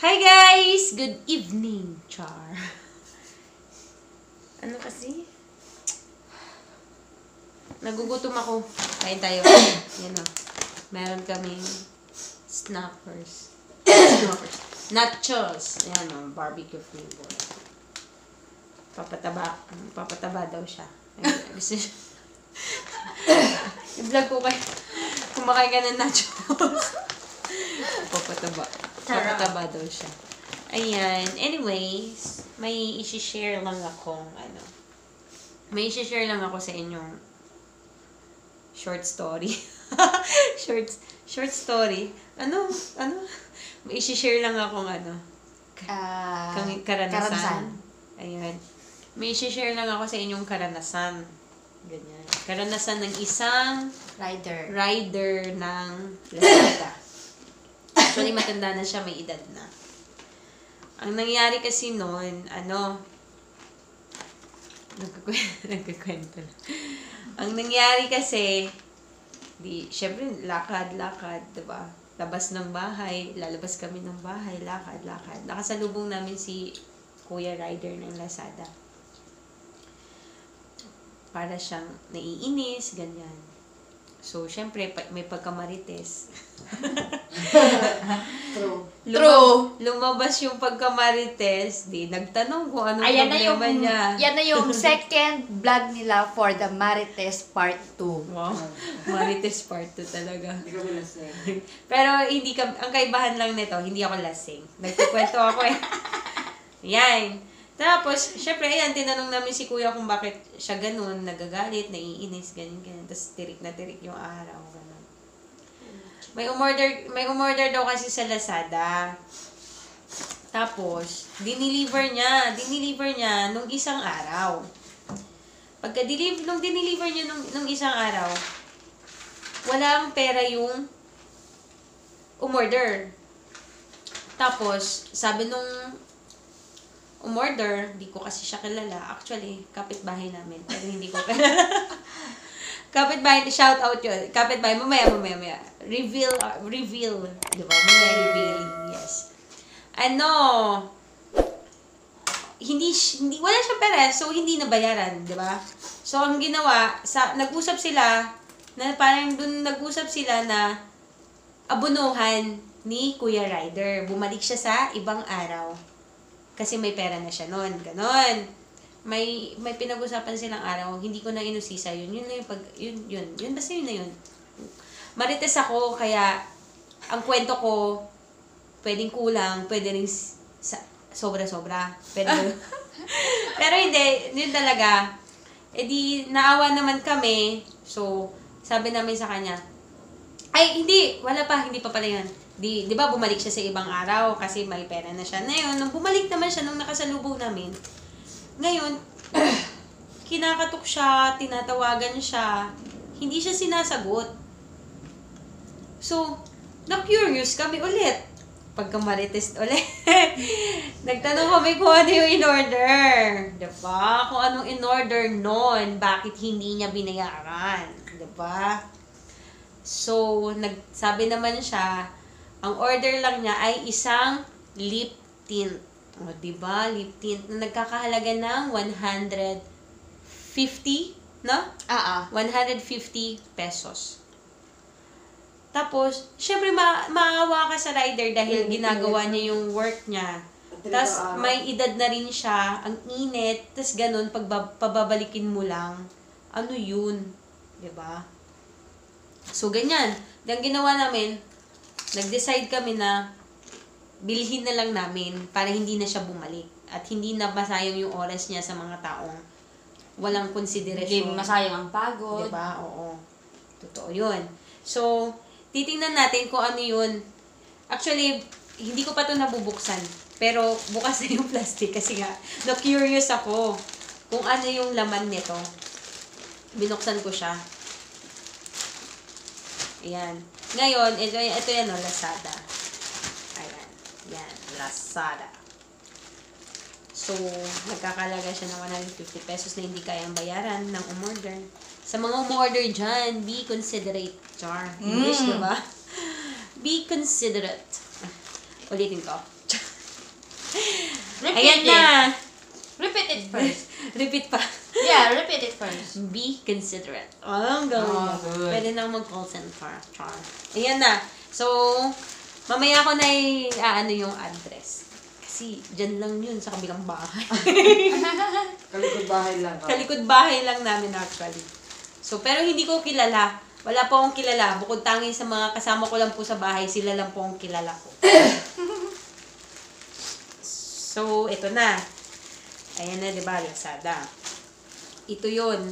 Hi guys! Good evening, Char. Ano kasi? Nagugutom ako. Kain tayo. Yan o. Meron kaming snappers. snappers. Nachos. Ayan o, barbecue flavor. Papataba. Papataba daw siya. Gusto niya. I-vlog ko kayo. Kumakain ka ng nachos. Papataba. Papataba daw siya. Ayan. Anyways, may isi-share lang akong ano. May isi-share lang ako sa inyong short story. short short story. Ano? Ano? May isi-share lang akong ano. Kami, karanasan. karanasan. Ayan. May isi-share lang ako sa inyong karanasan. Ganyan. Karanasan ng isang Rider. rider ng Lazada. Actually, matanda na siya, may edad na. Ang nangyari kasi noon, ano, nagkukwento, nagkukwento na. Ang nangyari kasi, di, syempre, lakad, lakad, diba? Labas ng bahay, lalabas kami ng bahay, lakad, lakad. Nakasalubong namin si Kuya Rider ng Lazada. Para siyang naiinis, ganyan. So, syempre, pa- may pagkamarites. True. Luma- Lumabas yung pagkamarites, di nagtanong kung anong Ayan na yung, problema niya. yan na yung second vlog nila for the Marites Part 2. Wow, marites part 2 talaga. Hindi kami lasing. Pero hindi ka, ang kaibahan lang nito, hindi ako lasing. Nagkukwento ako eh. Yan. Tapos, syempre, ayan, tinanong namin si kuya kung bakit siya ganun, nagagalit, naiinis, ganyan, ganyan. Tapos, tirik na tirik yung araw, ganun. May umorder, may umorder daw kasi sa Lazada. Tapos, diniliver niya, diniliver niya nung isang araw. Pagka deliver, nung diniliver niya nung, nung isang araw, walang pera yung umorder. Tapos, sabi nung umorder, di ko kasi siya kilala. Actually, kapitbahay namin. Pero hindi ko kilala. kapitbahay, shout out yun. Kapitbahay, mamaya, mamaya, mamaya. Reveal, uh, reveal. Di ba? Mamaya reveal. Yes. Ano, hindi, hindi, wala siyang pera, so hindi nabayaran, di ba? So, ang ginawa, sa, nag-usap sila, na parang dun nag-usap sila na abunuhan ni Kuya Ryder. Bumalik siya sa ibang araw. Kasi may pera na siya noon. Ganon. May, may pinag-usapan silang araw. Hindi ko na inusisa yun. Yun na yung pag, yun, yun. Yun basta yun na yun. Marites ako, kaya ang kwento ko, pwedeng kulang, pwede rin sobra-sobra. Pwede Pero hindi, yun talaga. E di, naawa naman kami. So, sabi namin sa kanya, ay, hindi. Wala pa. Hindi pa pala yun. Di, di ba bumalik siya sa ibang araw kasi may pera na siya. Ngayon, nung bumalik naman siya, nung nakasalubong namin, ngayon, kinakatok siya, tinatawagan siya, hindi siya sinasagot. So, na-curious kami ulit. Pagka marites ulit. Nagtanong kami kung ano yung in-order. Diba? Kung anong in-order nun, bakit hindi niya binayaran. Diba? So, nagsabi naman siya, ang order lang niya ay isang lip tint. O, di ba? Lip tint na nagkakahalaga ng 150, no? Ah, ah. 150 pesos. Tapos, syempre, ma maawa ka sa rider dahil ginagawa niya yung work niya. Tapos, may edad na rin siya, ang init, tapos ganun, pag pababalikin mo lang, ano yun? ba? So, ganyan. Ang ginawa namin, nag-decide kami na bilhin na lang namin para hindi na siya bumalik. At hindi na masayang yung oras niya sa mga taong walang Hindi konsiderasyon. masayang ang pagod. Diba? Oo. Totoo yun. So, titingnan natin kung ano yun. Actually, hindi ko pa to nabubuksan. Pero, bukas na yung plastic kasi nga, na-curious ako kung ano yung laman nito. Binuksan ko siya. Ayan. Ngayon, ito, ito yan, oh, Lazada. Ayan. Yan, Lazada. So, nagkakalaga siya ng 150 pesos na hindi kayang bayaran ng umorder. Sa mga umorder dyan, be considerate. Char. English, Mm. diba? Be considerate. Ulitin ko. Repeat Ayan na. Repeat it first. Repeat pa. yeah, repeat it first. Be considerate. Oh, ang gawin Oh, mo. good. Pwede na mag-call center. Char. Ayan na. So, mamaya ko na i- aano yung address. Kasi, dyan lang yun sa kabilang bahay. Kalikod bahay lang. ah. Kalikod bahay lang namin actually. So, pero hindi ko kilala. Wala po akong kilala. Bukod tangi sa mga kasama ko lang po sa bahay, sila lang po ang kilala ko. so, ito na. Ayan na, di ba, Lazada. Ito yon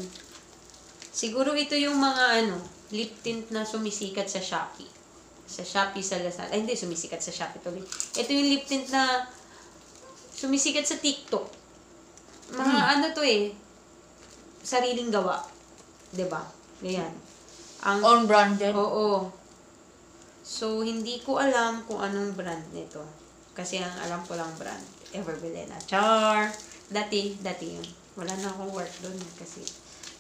Siguro ito yung mga ano, lip tint na sumisikat sa Shopee. Sa Shopee, sa Lazada. Ay, hindi, sumisikat sa Shopee tuloy. Ito yung lip tint na sumisikat sa TikTok. Mga ano to eh, sariling gawa. 'Di ba? Ganyan. Ang On branded. Oo. So, hindi ko alam kung anong brand nito. Kasi ang alam ko lang brand, Everbelena. Char! Dati, dati yun. Wala na akong work doon kasi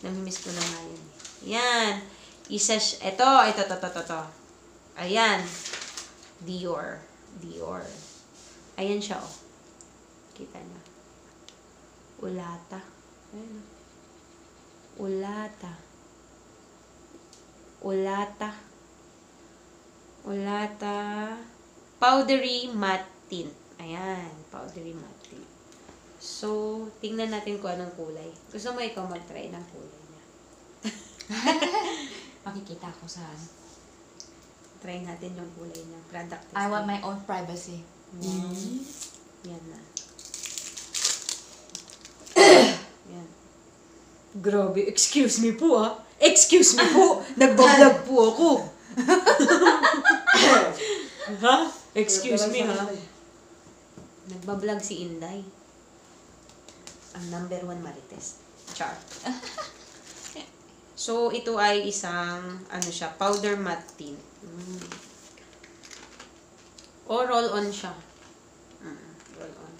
namimiss ko na nga yun. Yan. Isa, ito, ito, to, to, to, to. Ayan. Dior. Dior. Ayan siya, oh. Kita niyo. Ulata. Ayan, oh. Ulata. Ulata. Ulata. Powdery matte tint. Ayan, powdery matte. So, tingnan natin kung anong kulay. Gusto mo ikaw mag-try ng kulay niya. Makikita ko sa ano. Try natin yung kulay niya. Product I want my own privacy. Wow. Yan na. Yan. Grabe, excuse me po ah. Excuse me po. Nagbablog po ako. ha? Excuse me ha. Nagbablog si Inday. Ang number one marites. Char. So, ito ay isang, ano siya, powder matte tint. Mm. O roll-on siya. Mm, roll-on.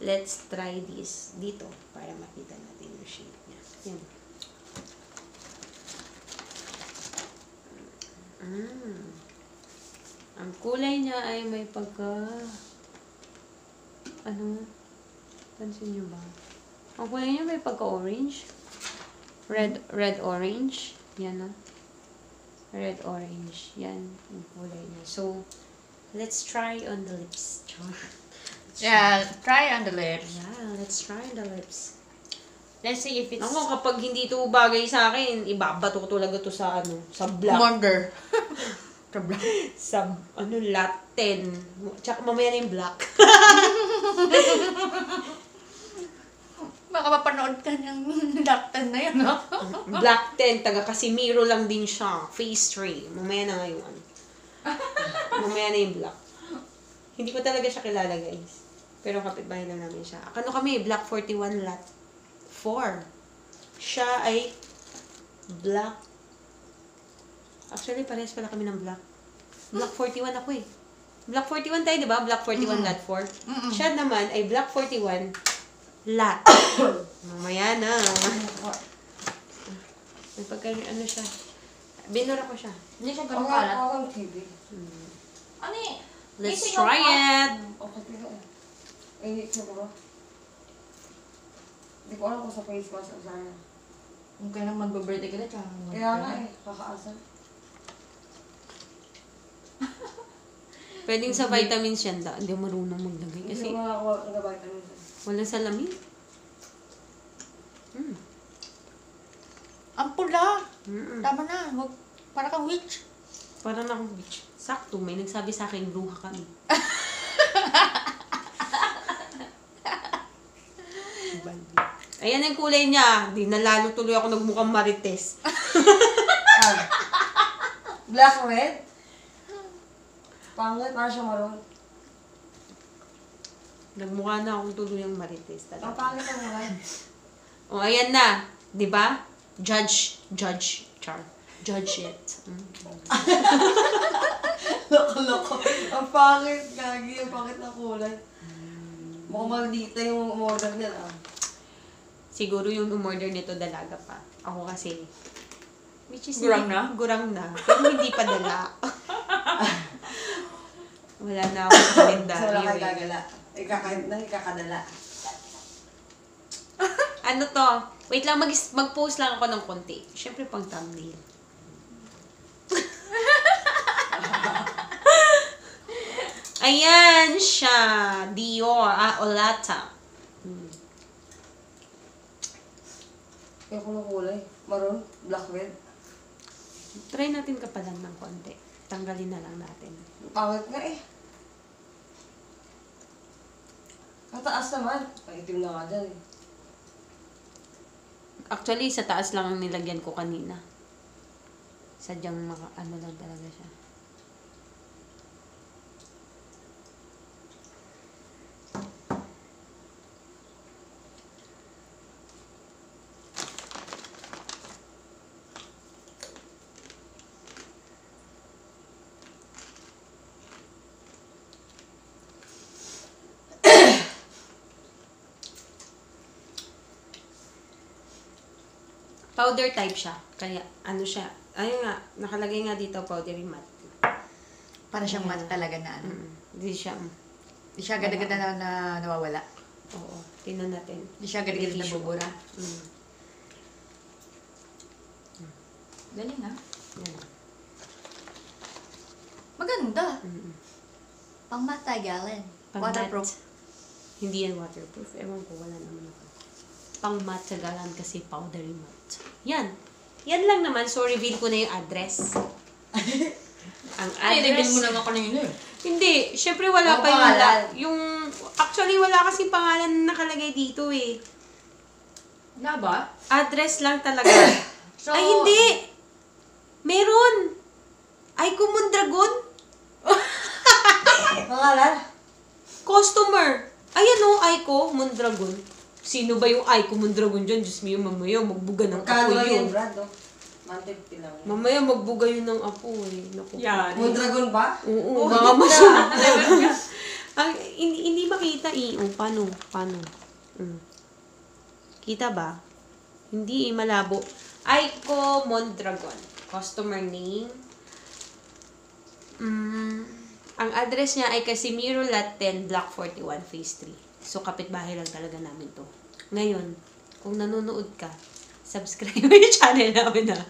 Let's try this dito para makita natin yung shape niya. Yan. Mm. Ang kulay niya ay may pagka... Ano? Pansin niyo ba? Ang kulay niya may pagka-orange. Red, red-orange. Yan na. Red-orange. Yan. Yung kulay niya. So, let's try on the lips. Yeah, try on the lips. Yeah, let's try on the lips. Let's see if it's Ako, kapag hindi ito bagay sa akin, ibabato ko talaga to sa ano, sa black. Wonder. The black. Sa, ano, Latin. Tsaka mamaya na yung black. Baka mapanood ka ng doctor na yun, no? black 10, taga Casimiro lang din siya. Face 3. Mamaya na ngayon. mamaya na yung black. Hindi ko talaga siya kilala, guys. Pero kapitbahay lang namin siya. Ano kami? Black 41 lot 4. Siya ay black. Actually, parehas pala kami ng black. Black 41 ako eh. Black 41 tayo, di ba? Black 41 lot 4. Mm-mm. Siya naman ay Black 41 lot. Mamaya na. May pagka, ano siya. Binura ko siya. Hindi siya Ako ganun kalat. ako ang TV. Ano eh? Let's try ako. it. Okay, eh. Init na ba? Hindi ko alam kung sa face mask o sana. Kung kailan magbe-birthday ka na, tsaka Kaya nga eh, kakaasal. Pwedeng sa vitamins yan. Da. Hindi ako marunong maglagay. Hindi Kasi ko makakuha ng vitamins. Walang salamin. Hmm. Ang pula. Mm-mm. Tama na. Wag, para kang witch. Parang akong bitch. Sakto, may nagsabi sa akin, bruha kami. Baldi. Ayan ang kulay niya. Di na lalo tuloy ako nagmukhang marites. Ah. Black red? Pangit, parang siya maroon. Nagmukha na akong tuluyang marites talaga. pangit ang red. O, ayan na. Di ba? Judge, judge, char. Judge it. Mm. Loko-loko. Ang pangit, gagi. Ang pangit na kulay. Mukhang maldita yung umorder niya ah. Siguro yung umorder nito dalaga pa. Ako kasi, which is Gurang na? Gurang na. Pero hindi pa dala. Wala na ako sa So, wala kalendaryo. eh. gagala. Ikaka, na, ikakadala. Ano to? Wait lang, mag mag-post lang ako ng konti. Siyempre pang thumbnail. Ayan siya. Dior. Ah, Olata. Yung kulong kulay. Maroon, black red. Try natin kapalan ng konti. Tanggalin na lang natin. Pangit nga eh. Kataas naman. Ay, itim na nga dyan eh. Actually, sa taas lang ang nilagyan ko kanina. Sadyang maka, ano lang talaga siya. Powder type siya. Kaya, ano siya. Ayun nga, nakalagay nga dito, powdery matte. Para siyang matte talaga na ano. Mm, Hindi siya, mm, Hindi siya ganda-ganda na, na nawawala. oo, tingnan natin. Hindi siya ganda-ganda na bubura. Mm. Galing ah. Yan. Maganda. Mm. Pang matagalan. Pang Waterproof. Hindi yan waterproof. Ewan ko, wala naman ako. Pang tagalan kasi powdery matte. Yan. Yan lang naman. So, reveal ko na yung address. Ang address. naman kanina eh. Hindi. Syempre, wala Ang pa yung, pangalan. yung... Actually, wala kasi pangalan na nakalagay dito eh. Na ba? Address lang talaga. So, Ay, hindi! Meron! Aiko Mondragon? Pangalan? Customer! Ayan o, Aiko Mondragon. Sino ba yung Aiko Mondragon dyan? Diyos mo mamaya magbuga ng apoy yun. yung brand, oh? 150 lang. Mamaya magbuga yun ng apoy. Naku. Yan. Mondragon ba? Oo, Oh, baka higit mas... ka. Ang, hindi, hindi makita eh. O, paano? Paano? Mm. Kita ba? Hindi eh, malabo. Aiko Mondragon. Customer name. Mm, ang address niya ay Casimiro Lot 10, Block 41, Phase 3. So, kapitbahay lang talaga namin to. Ngayon, kung nanonood ka, subscribe mo yung channel namin ha.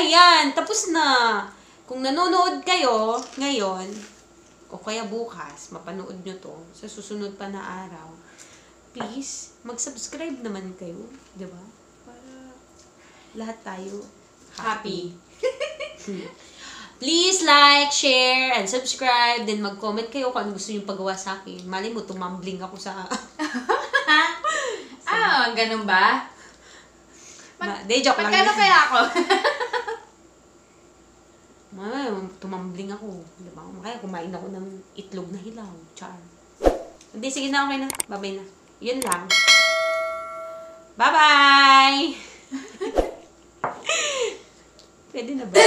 Ayan, tapos na. Kung nanonood kayo ngayon, o kaya bukas, mapanood nyo to sa susunod pa na araw, please, mag-subscribe naman kayo, di ba? Para lahat tayo happy. Please like, share, and subscribe. Then mag-comment kayo kung ano gusto nyo pagawa sa akin. Mali mo, tumambling ako sa... Ah, ganun ba? Ma- De, joke lang. Magkano kaya ako? Mamaya, tumambling ako. Di ba? Kaya kumain ako ng itlog na hilaw. Char. Hindi, sige na, okay na. Babay na. Yun lang. Bye-bye! Pwede na ba?